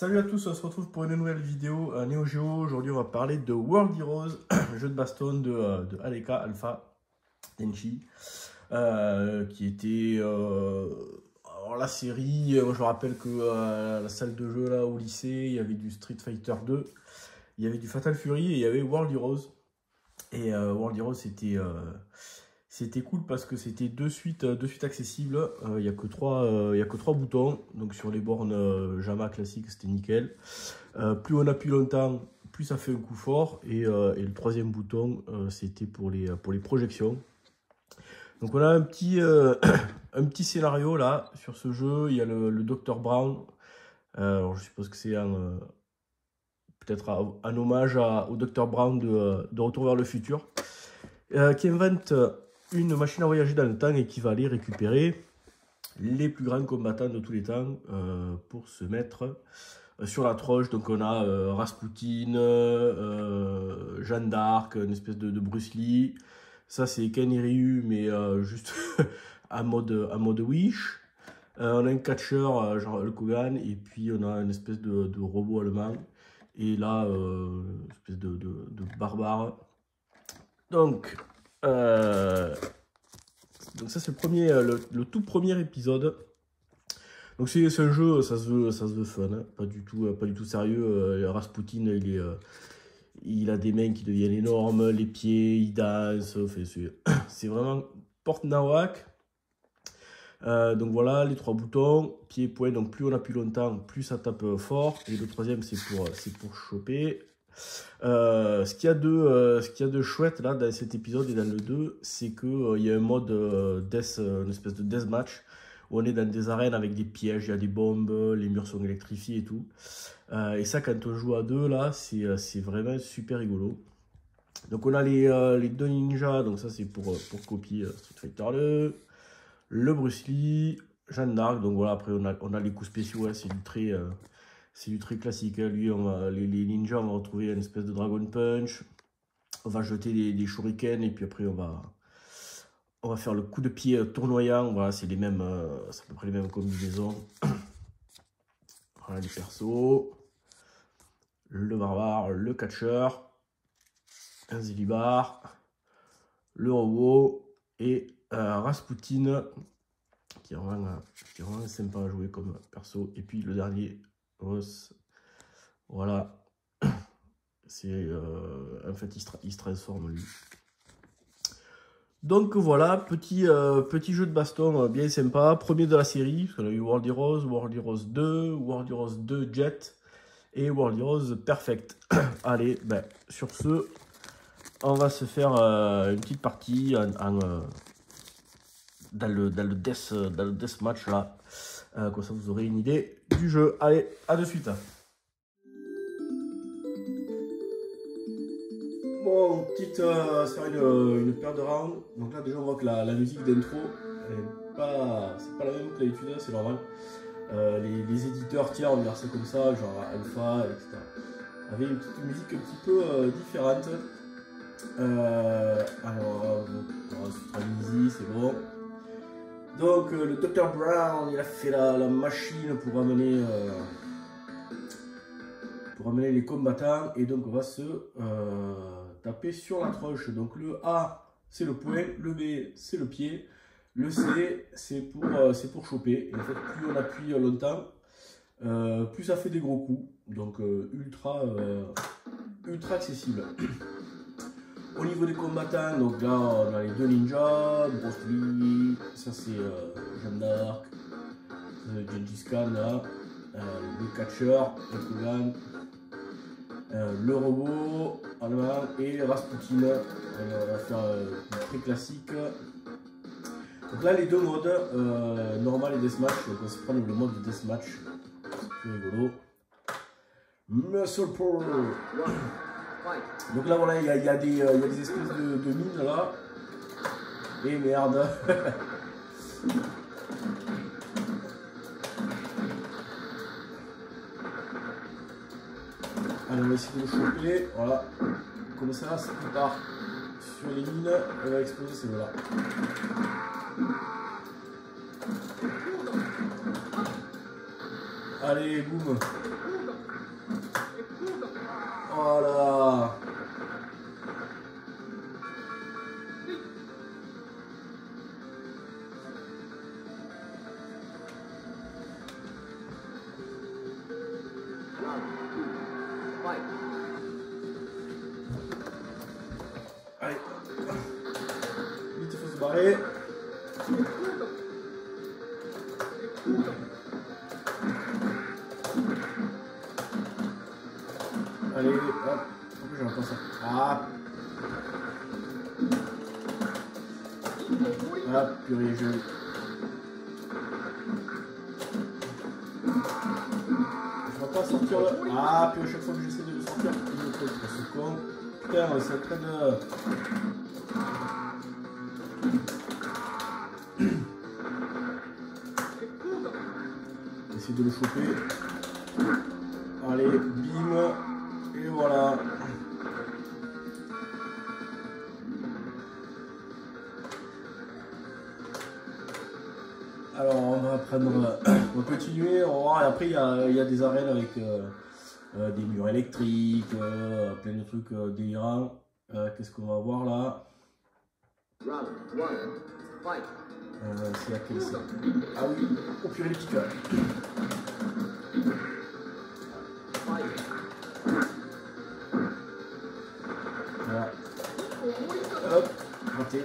Salut à tous, on se retrouve pour une nouvelle vidéo à Neo Geo. Aujourd'hui, on va parler de World Heroes, jeu de baston de, euh, Aleka Alpha Tenchi, euh, qui était euh, la série. je me rappelle que la salle de jeu là au lycée, il y avait du Street Fighter 2, il y avait du Fatal Fury et il y avait World Heroes. Et World Heroes, c'était c'était cool parce que c'était de suite, de suite accessible. Il n'y a, que trois, a que trois boutons. Donc sur les bornes JAMA classiques, c'était nickel. plus on appuie longtemps, plus ça fait un coup fort. Et, le troisième bouton, c'était pour les, pour les projections. Donc on a un petit, un petit scénario là sur ce jeu. Il y a le, Dr Brown. alors je suppose que c'est un peut-être un, hommage au Dr Brown de, de Retour vers le futur. qui invente une machine à voyager dans le temps et qui va aller récupérer les plus grands combattants de tous les temps euh, pour se mettre euh, sur la troche. Donc on a euh, Rasputin, Jeanne d'Arc, une espèce de, Bruce Lee. Ça c'est Ken mais juste à mode, mode Wish. on a un catcheur, genre le Kogan, et puis on a une espèce de, robot allemand. Et là, une espèce de barbare. Donc, euh, donc ça c'est le premier, euh, le, tout premier épisode. Donc c'est un jeu, ça se veut, ça se veut fun, hein. pas du tout, pas du tout sérieux. Euh, Rasputin, il a des mains qui deviennent énormes, les pieds, il danse, c'est vraiment porte nawak. donc voilà, les trois boutons, pied, point, donc plus on appuie longtemps, plus ça tape fort. Et le troisième, c'est pour, pour choper. Euh, ce qu'il y, a de, euh, ce qu'il y a de chouette là dans cet épisode et dans le 2, c'est qu'il euh, y a un mode death, une espèce de death match où on est dans des arènes avec des pièges, il y a des bombes, les murs sont électrifiés et tout. et ça, quand on joue à deux, là, c'est vraiment super rigolo. Donc on a les, les deux ninjas, donc ça c'est pour, pour copier Street Fighter 2, le Bruce Lee, Jeanne d'Arc, donc voilà, après on a, on a les coups spéciaux, c'est du très c'est du très classique. Hein. Lui, on va, les, ninjas, on va retrouver une espèce de Dragon Punch. On va jeter des, shurikens et puis après, on va, on va faire le coup de pied euh, tournoyant. Voilà, c'est les mêmes, euh, c'est à peu près les mêmes combinaisons. voilà les persos. Le barbare, le catcheur, un Zilibar, le robot et euh, Rasputin qui est, vraiment, qui est vraiment sympa à jouer comme perso. Et puis le dernier, voilà. C'est euh, en fait il se, transforme lui. Donc voilà, petit, euh, petit jeu de baston euh, bien sympa. Premier de la série, parce qu'on a eu World Heroes, World Heroes 2, World Heroes 2 Jet et World Heroes Perfect. Allez, ben, sur ce, on va se faire une petite partie dans, le, dans, le death, dans le death match là. Euh, comme ça, vous aurez une idée du jeu. Allez, à de suite. Bon, petite, euh, une, une, paire de rounds. Donc là, déjà, on voit que la, musique d'intro, c'est pas, pas la même que d'habitude, c'est normal. Euh, les, éditeurs tiers, on ça comme ça, genre Alpha, etc. Avait une petite musique un petit peu euh, différente. alors, on va c'est bon. Donc euh, le Dr Brown, il a fait la, machine pour amener, euh, pour amener les combattants et donc on va se euh, taper sur la tronche. Donc le A c'est le poing, le B c'est le pied, le C c'est pour, c'est pour choper. Et en fait plus on appuie longtemps, plus ça fait des gros coups. Donc ultra, ultra accessible. Au niveau des combattants, donc là on a les deux ninjas, Bruce Lee, ça c'est euh, Jeanne d'Arc, euh, Gengis Khan là, euh, le catcheur, le euh, le robot allemand et Rasputin. on va faire très classique. Donc là les deux modes, normal et deathmatch, donc on se prendre le mode de deathmatch, c'est plus rigolo. Muscle donc là, voilà, il y, a, des, euh, des espèces de, mines là. Et merde. Allez, on va essayer de le choper. Voilà. Comme ça, ça part sur les mines. On va exploser celle-là. Allez, boum. Allez, hop. J'entends ça Ah Ah, purée, je... Je vais pas sortir là. Ah, puis à chaque fois que j'essaie de le sortir, il me pose con. Putain, c'est en train de... le choper. Allez, bim. Et voilà. Alors on va prendre, on va continuer, on va après il y a, il y a des arènes avec euh, euh, des murs électriques, euh, plein de trucs délirants. Qu'est-ce qu'on va voir là? Euh, C'est laquelle c'est Ah oui, au purée cœurs. Fight. Voilà. Hop, raté.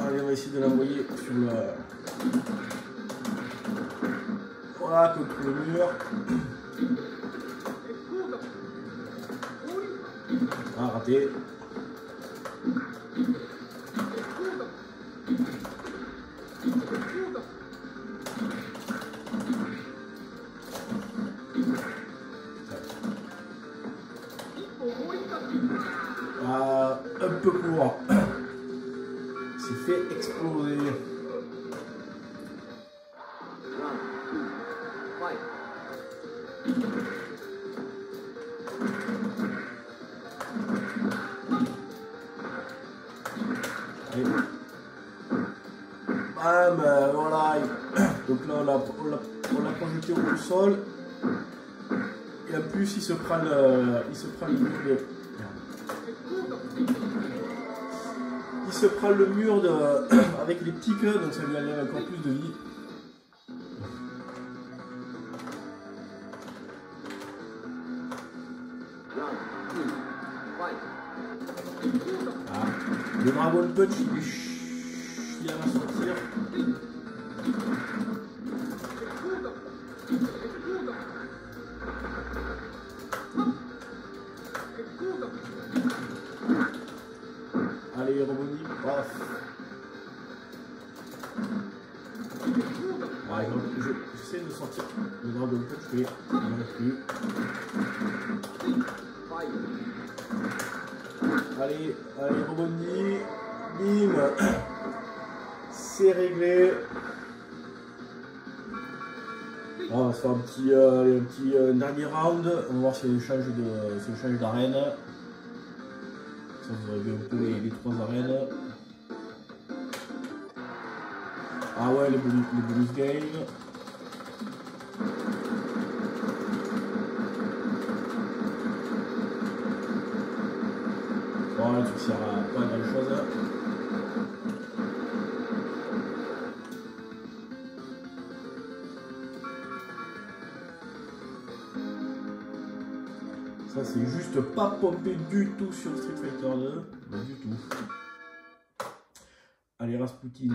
Allez, on va essayer de l'envoyer sur le... Voilà, contre le mur. Ah, raté. Fait exploser. Allez. Bam, euh, voilà. Donc là, on l'a projeté au sol. Et en plus, il se prend le, il se prend le se prend le mur de, avec les petits queues, donc ça lui enlève encore plus de vie. Ah. Le Dragon Punch, Rebondis, paf. Ah, je- je- J'essaie de sortir le Dragon Punch, mais non plus. Fight. Allez, allez, rebondis. Bim. C'est réglé. On va se faire un petit, euh, un petit euh, dernier round. On va voir si on change d'arène. Ça vous avez vu les, trois arènes. Ah ouais, les bonus, les bonus games. Bon, le truc sert à pas grand chose. C'est juste pas pompé du tout sur Street Fighter 2. Pas du tout. Allez, Rasputin.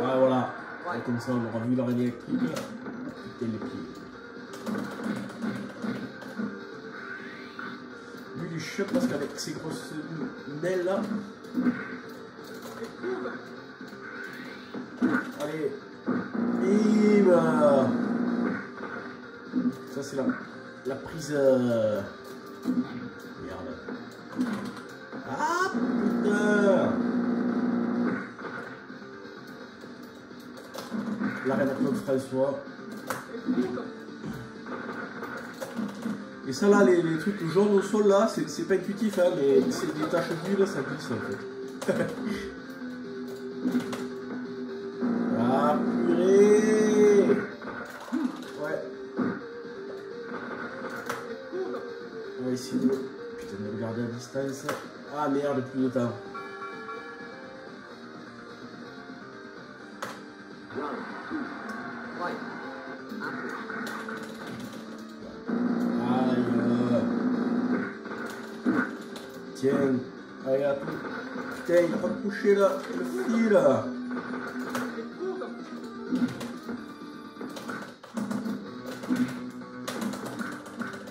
Ah, voilà. Et comme ça, on aura vu l'araignée électrique. Putain, les pieds. Lui, il est parce qu'avec ses grosses nails là. Allez. Bim Ça, c'est la, la prise. euh, Et ça là, les, trucs jaunes au sol là, c'est pas intuitif, hein, mais c'est des taches d'huile, ça glisse en fait. ah purée Ouais. On va essayer. Putain, de regarder à distance. Ah merde, plus de temps. Tiens. Allez, là, tout. Putain, il a pas touché là, le fil.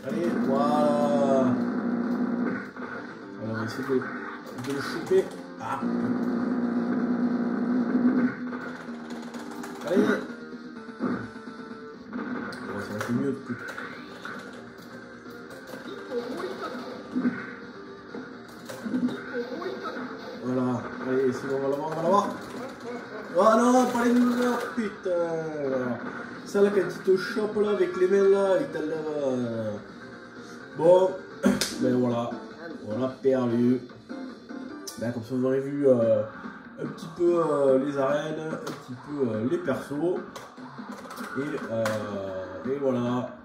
Allez, voilà. Alors, on va essayer de, de le choper. Ah. Allez. Bon, ça va être mieux. que- Ça là, quand là avec les mains là, il t'enlève. euh, Bon, ben voilà, on a perdu. Ben, comme ça, vous aurez vu euh, un petit peu euh, les arènes, un petit peu euh, les persos. Et, et voilà.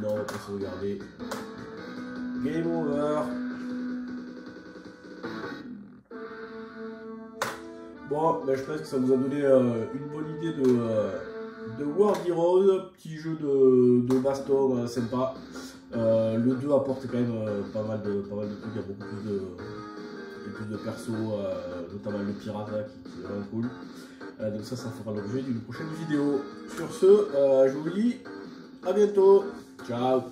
Non, on va pas. Game over. Bon, ben, je pense que ça vous a donné une bonne idée de, de World Heroes, petit jeu de, de baston euh, sympa. Euh, le 2 apporte quand même euh, pas, mal de, pas mal de trucs, il y a beaucoup plus de, plus de persos, notamment le pirate qui, est vraiment cool. Donc ça, ça fera l'objet d'une prochaine vidéo. Sur ce, je vous dis à bientôt. Ciao